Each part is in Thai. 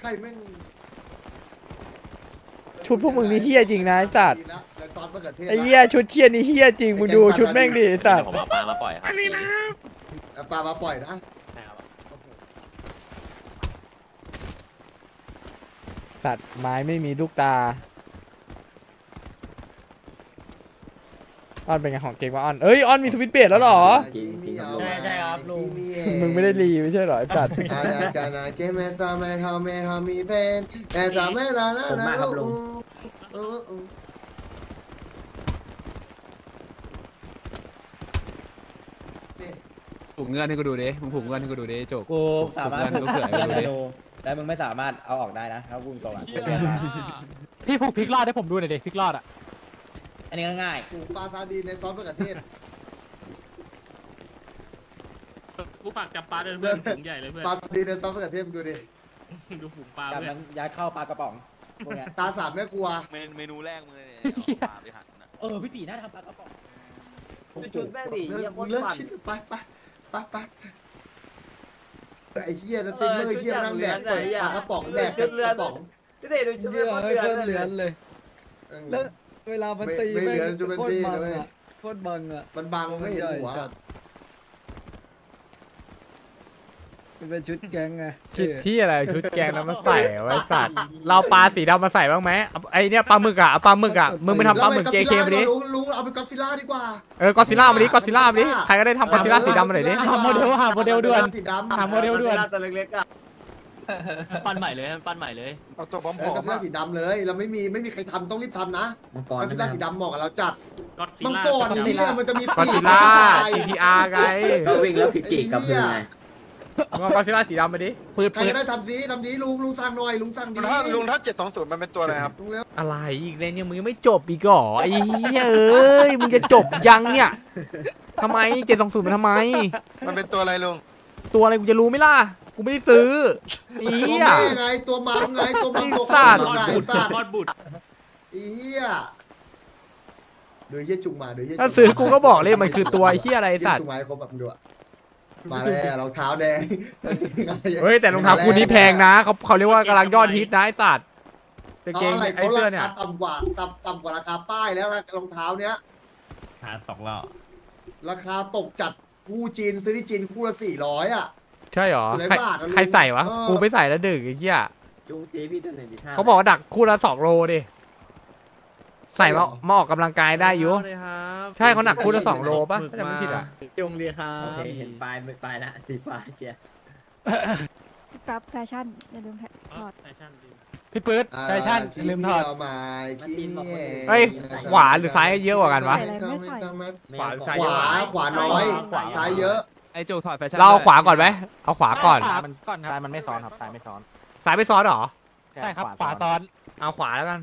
ใครแม่งชุดพวกมึงนี่เฮี้ยจริงนะไอ้สัตว์แล้วตอนมะเขือเทศไอ้เหี้ยชุดเชี่ยนี่เฮี้ยจริงมึงดูชุดแม่งดิไอ้สัตว์ผมเอาปลามาปล่อยครับเอาปลามาปล่อยนะใช่ครับสัตว์ไม้ไม่มีลูกตาอ้อนเป็นไงของเก่งว่าอ้อนเอ้ยอ้อนมีสวิตช์เบรดแล้วเหรอจริงจริงครับใช่ใช่ ครับลุง มึงไม่ได้รีไม่ใช่เหรอไอ้สัตว์ อาณาจานาเกมเมซาเมฮาเมฮามีเพนแต่จะไม่ลาลาผมมาครับลุงผูกเงื่อนให้กูดูดิมึงผูกเงื่อนให้กูดูดิโจกกูสามารถผมเพื่อนลูกเสือเล่นธนูแต่มึงไม่สามารถเอาออกได้นะถ้าพูดตรงอะเป็นเรื่องมาพี่ผูกพลิกรอดให้ผมดูหน่อยดิพลิกรอดอะ อันนี้ก็ง่ายปลูกปลาซาดีนในซอสมะเขือเทศ กูฝากจับปลาเดินเพื่อนฝูงใหญ่เลยเพื่อน ปลาซาดีนในซอสมะเขือเทศมึงดูดิดูฝูงปลาแต่เพื่อมันนย้ายเข้าปลากระป๋องพวกเนี้ยตาสามแม่ครัวเมนูเมนูแรกมึงเลยเนี่ยเอาปลาไปหั่นนะเออพี่ตีน่าทำปลากระป๋องชุดแม่งดิเลิกคิดไปไปไปไปไอ้เหี้ยนะซิมเมอร์เหี้ยนั่งแดกเปิดปลากระป๋องแดกกระป๋องพี่เต๋ดูชุดเรือเรือเรือนเลยแล้วเวลามันไม่ตีไม่เหลือจุดโคเป็นตรที่บังเลยอะโคตรบังอะมันบังไม่เห็นหัวจัด มันเป็นชุดแก๊งไงชุดที่อะไรชุดแกงแล้วมาใส่ไว้สัตว์เราปลาสีดำมาใส่บ้างไหมเอาไอเนี่ยปลาหมึกอะเอาปลาหมึกอะมึงไปทำปลาหมึก JK มาดิลุงลุงเอาเป็นก็อดซิลล่าดีกว่า เออกอซิล่ามาดิกอซิล่ามาดิใครก็ได้ทำกอซิล่าสีดำมาหน่อยดิ หาโมเดลหาโมเดลด่วนสีดำหาโมเดลด่วนตัวเล็กๆอะปั้นใหม่เลยปั้นใหม่เลยเอาตัวบอมเออกอซิลล่าสีดำเลย เราไม่มีไม่มีใครทำต้องรีบทำนะมังกกรอซิลล่าสีดำเหมาะกับเราจัดก็อดซิมังล่ากรนี่เนี่ยมันจะมีกอซิล่า GTR ไงก็วิ่งแล้วผิดกีกับมือไง มึงเอากอซิล่าสีดำมาดิปืดใครปืดก็ได้ทำสีทำสีลุงลุงสั่งหน่อยลุงสั่งดีถ้าลุงถ้าเจ็ดสองศูนย์มันเป็นตัวอะไรครับ ลุงแล้วอะไรอีกเลยเนี่ยมึงยังไม่จบอีกเหรอไอ้เหี้ยเอ้ยมึงจะจบยังเนี่ยทำไมเจ็ดสองศูนย์มันทำไม มันเป็นตัวอะไรลุง ตัวอะไรกูจะรู้ไหมล่ะกูไม่ได้ซื้อไอ้ตัวเหี้ย แม่ไงตัวมังไงตัวมังตัวสัตว์ไงบุตรสัตว์ทอดบุตรไอ้เหี้ยเดี๋ยวเหี้ยจุกมาเดี๋ยวเหี้ยถ้าซื้อกูก็บอกเลยมันคือตัวไอ้เหี้ยอะไรไอ้สัตว์ จุกมาให้ครบแบบมึงดูอะ มาแล้วรองเท้าแดงเฮ้ยแต่รองเท้าคู่นี้แพงนะเขาเขาเรียกว่ากำลังยอดฮิตนะไอ้สัตว์กางเขาเกงอะไรไอ้เขาเสื้อราเนี่ยคาต่ำกว่าต่ำต่ำกว่าราคาป้ายแล้วนะรองเท้าเนี้ยหาสองรอบราคาตกจัดคู่จีนซื้อที่จีนคู่ละสี่ร้อยอะใช่หรอหลายใครบาทอะลุงใครใส่วะเออกูไม่ใส่แล้วดึกไอ้เหี้ยจูตีพี่ตัวไหนดีท่าเขาบอกว่าดักคู่ละสองโลดิ ใส่มามาออกกำลังกายได้อยู่ใช่เขาหนักคู่ละสองโลป่ะถ้าจำไม่ผิดอะ จงเรียครัโอบเคเห็นปลายปลายละสีฟ้าเชียร์ครับแฟชั่นอย่าลืมแพถอดแฟชั่นดีพี่ปื๊ดแฟชั่นอย่าลืมถอด เอามาขี้เมียเฮ้ยขวาหรือซ้ายเยอะกว่ากันวะใส่อะไรไม่ใส่ขวาซ้ายขวาขวาน้อยขวา ซ้ายเยอะ ไอ้โจกถอดแฟชั่นเราเอาขวาก่อนไหมเอาขวาก่อน มันก่อนครับซ้ายมันไม่ซ้อนครับซ้ายไม่ซ้อนซ้ายไม่ซ้อนเหรอ ใช่ครับขวาซ้อน เอาขวาแล้วกัน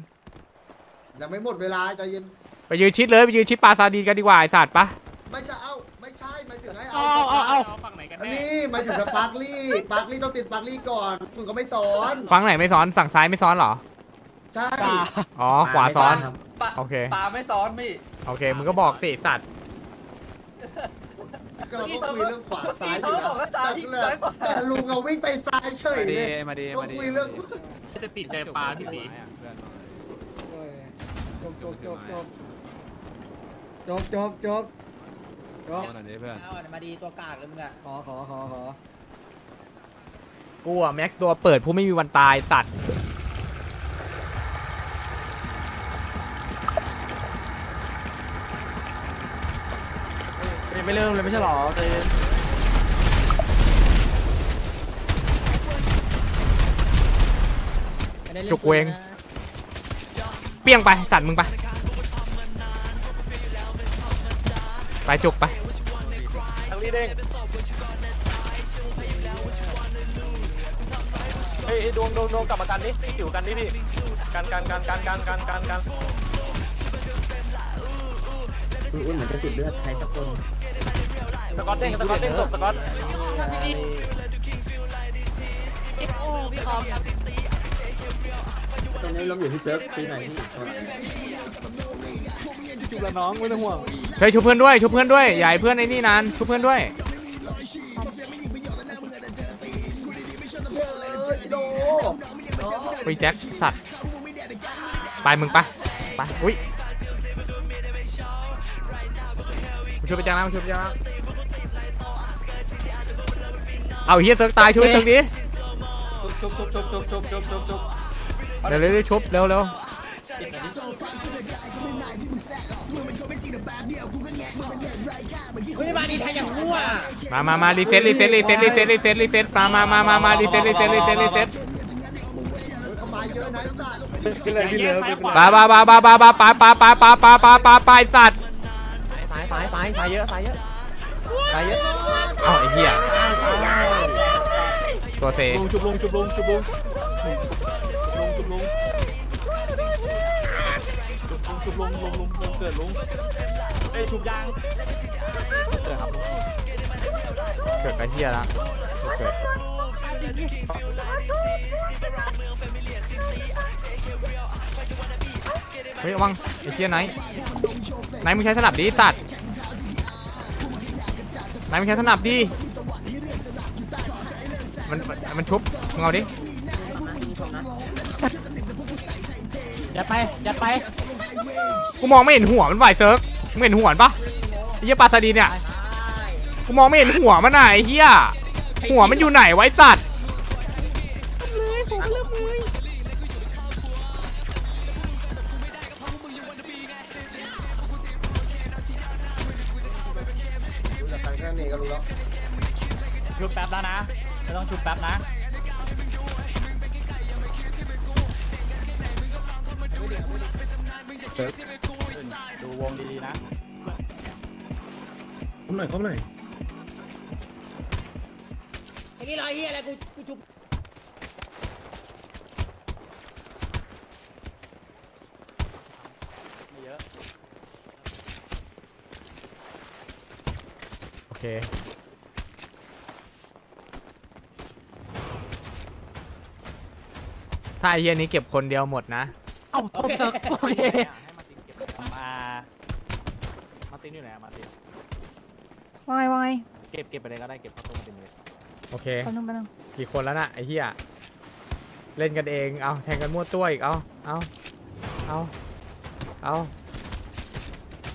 ยังไม่หมดเวลาใจเย็นไปยืนชิดเลยไปยืนชิดปลาซาดีนกันดีกว่าไอสัตว์ปะไม่จะเอาไม่ใช่หมายถึงให้เอาเอาเอาเอาเอาฝั่งไหนกันอันแน่นี้หมายถึงสปาร์คลี่สปาร์คลี่ต้องติดสปาร์คลี่ก่อนคุณก็ไม่สอนฟังไหนไม่ซ้อนสั่งซ้ายไม่ซ้อนเหรอใช่อ๋อขวาซ้อนโอเคตาไม่ซ้อนพี่โอเคมึงก็บอกสิสัตว์ก็เราก็คุยเรื่องขวาซ้ายอยู่เขาบอกว่าซ้ายแต่ซ้ายขวาแต่ลุงเอาวิ่งไปซ้ายเฉยมาเลดียมาดีก็มาดีคุยเรื่องจะติดใจปลาพี่ตีจบ จบจบจบจบจบจบจบเอาหน่อยดิเพื่อนเอามาดีตัวกากเลยมึงอะขอขอขอขอกูอะแม็กตัวเปิดผู้ไม่มีวันตายสัตว์ไม่เริ่มเลยไม่ใช่หรอเตนจุกเวงเปี้ยงไปสัตว์มึงไปไปจุกไปทางนี้เด้งเฮ้ยดวงดวงดวงกลับมากันดิสิวกันดิพี่กันกันกันกันกันกันกันกันอุ้นเหมือนจะติดเลือดใครสักคนสกอตเด้งสกอตเด้งตบสกอตตอ อนี้เราอยู่ที่เซิร์ฟปีไหนจุบละน้องไม่ต้องห่วงเฮ้ยชุบเพื่อนด้วยชุบเพื่อนด้วยใหญ่เพื่อนไอ้นี่นานชุบเพื่อนด้วยไปแจ็คสัตว์ไปมึงไปไปอุ้ยช่วยไปแจ้างนะช่วยไปแจ้างเอาเฮียเซิร์กตายช่วยเซิร์กดิจบจบจบจบจบจบจบ เร็วเร็วเร็วชุบเร็วเร็วเฮ้ยมาดีแทงอย่างหัวมามามารีเซ็ตรีเซ็ตรีเซ็ตรีเซ็ตรีเซ็ตรีเซ็ตมามามามามารีเซ็ตรีเซ็ตรีเซ็ตรีเซ็ตขึ้นเลยพี่เลิฟขึ้นเลยปาปาปาปาปาปาปาปาปาปาปาปาปาปาสัตว์สายสายสายสายเยอะสายเยอะสายเยอะเอ้าไอ้เหี้ยตัวเซลุงชุบลุงชุบลุงชุบลุง ชุบลุงลุงลุงลุงเกิดลุงเอ้ยชุบยางเกิดครับเกิดไอ้เหี้ยละเกิดเฮ้ยวังไอ้เหี้ยไหนไหนมึงใช้สนับดิสัตว์ไหนมึงใช้สนับดิมันมันชุบมึงเอาดิ ยัดไปยัดไปกูมองไม่เห็นหัวมันไหวเซิร์กมึงเห็นหัวมันปะไอ้เหี้ยปลาซาดีนเนี่ยกูมองไม่เห็นหัวมันน่ะไอ้เหี้ยหัวมันอยู่ไหนไวะไอ้สัตว์จากทางแค่นี้ก็รู้แล้วชุบแป๊บแล้วนะไม่ต้องชุบแป๊บนะ ดูวงดีๆนะผมหน่อยเขาหน่อยไอ้นี่รอยเฮียอะไรกูกูชุบโอเค ถ้าไอ้เฮียนี้เก็บคนเดียวหมดนะ เอ้าผมเซิร์ฟโอเค มามาตินอยู่ ไหนอะมาตินวายวายเก็บเก็บไปเลยก็ได้เก็บเข้าตู้มาตินเลยโอเค แป๊บนึงแป๊บนึงกี่คนแล้วน่ะไอ้เฮียเล่นกันเอง เอาแทงกันมั่วตัวอีก เอาเอาเอาเอา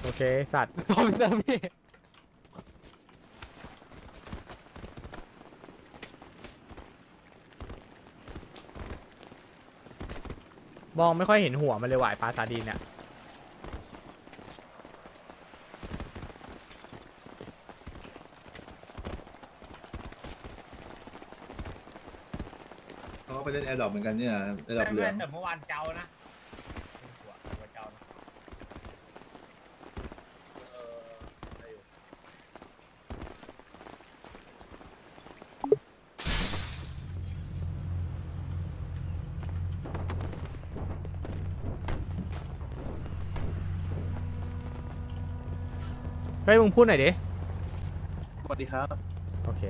โอเค สัตว์ผมเซิร์ฟพี่มองไม่ค่อยเห็นหัวมันเลยหวายปลาซาดีนเนี่ย ก็ไปเล่น airdrop เหมือนกันเนี่ย airdrop เหลืองแต่เมื่อวานเจ้านะเฮ้ยมึงพูดหน่อยดิ สวัสดีครับ โอเค